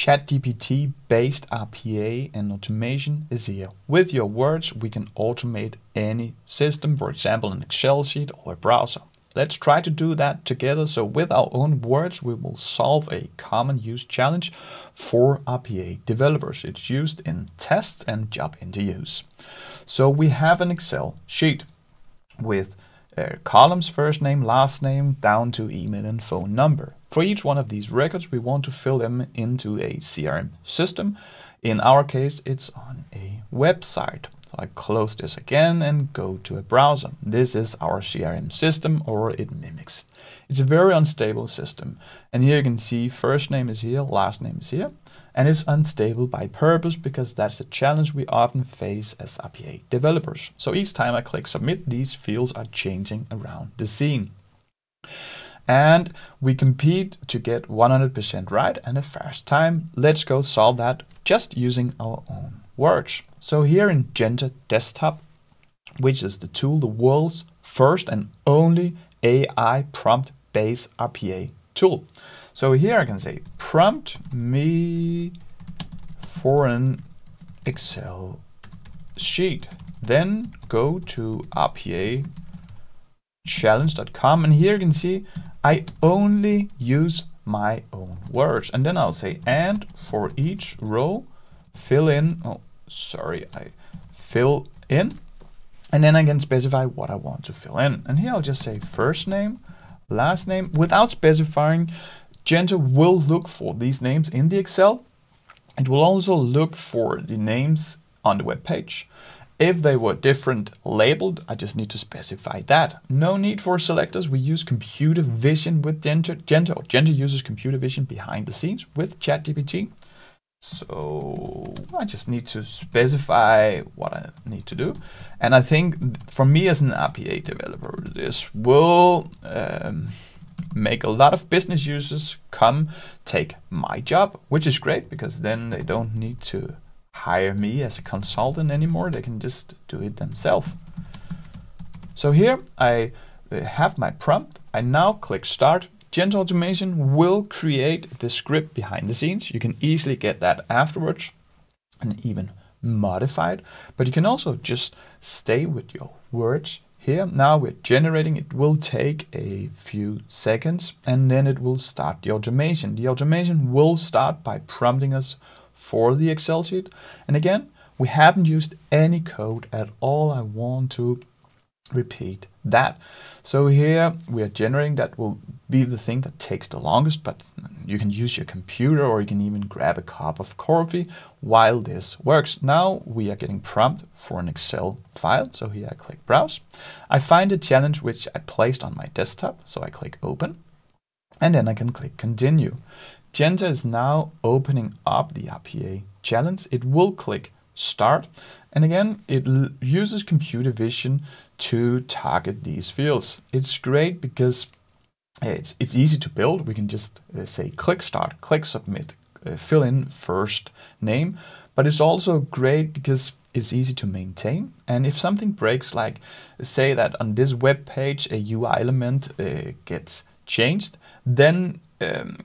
ChatGPT based RPA and automation is here. With your words, we can automate any system, for example, an Excel sheet or a browser. Let's try to do that together. So with our own words, we will solve a common use challenge for RPA developers. It's used in tests and job interviews. So we have an Excel sheet with uh, columns, first name, last name, down to email and phone number. For each one of these records, we want to fill them into a CRM system. In our case, it's on a website. I close this again and go to a browser. This is our CRM system or it mimics. It's a very unstable system. And here you can see first name is here, last name is here. And it's unstable by purpose because that's a challenge we often face as RPA developers. So each time I click submit, these fields are changing around the scene. And we compete to get 100% right and a fast time. Let's go solve that just using our own words. So here in Genta Desktop, which is the tool, the world's first and only AI prompt-based RPA tool. So here I can say, prompt me for an Excel sheet. Then go to RPA challenge.com and here you can see I only use my own words and then I'll say and for each row fill in oh sorry, I fill in, and then I can specify what I want to fill in. And here I'll just say first name, last name, without specifying. Genta will look for these names in the Excel. It will also look for the names on the web page. If they were different labeled, I just need to specify that. No need for selectors. We use computer vision with Genta. Genta, or uses computer vision behind the scenes with ChatGPT. So I just need to specify what I need to do. And I think for me as an RPA developer, this will um, make a lot of business users come take my job, which is great because then they don't need to hire me as a consultant anymore. They can just do it themselves. So here I uh, have my prompt. I now click start Genta Automation will create the script behind the scenes. You can easily get that afterwards and even modify it. But you can also just stay with your words here. Now we're generating, it will take a few seconds and then it will start the automation. The automation will start by prompting us for the Excel sheet. And again, we haven't used any code at all. I want to repeat that. So here we are generating that will be the thing that takes the longest, but you can use your computer or you can even grab a cup of coffee while this works. Now we are getting prompt for an Excel file. So here I click browse. I find a challenge which I placed on my desktop. So I click open and then I can click continue. Genta is now opening up the RPA challenge. It will click start. And again, it uses computer vision to target these fields. It's great because it's, it's easy to build. We can just uh, say click start, click submit, uh, fill in first name. But it's also great because it's easy to maintain. And if something breaks, like say that on this web page a UI element uh, gets changed, then um,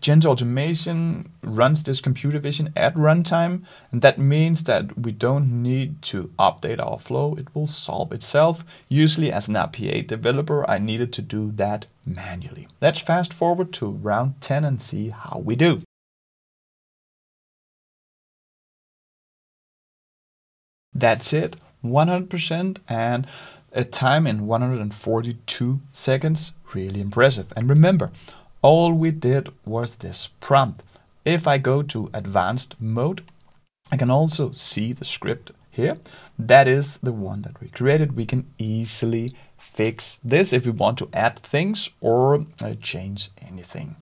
Genta Automation runs this computer vision at runtime, and that means that we don't need to update our flow. It will solve itself. Usually as an RPA developer, I needed to do that manually. Let's fast forward to round 10 and see how we do. That's it, 100% and a time in 142 seconds. Really impressive. And remember, all we did was this prompt. If I go to advanced mode, I can also see the script here. That is the one that we created. We can easily fix this if we want to add things or uh, change anything.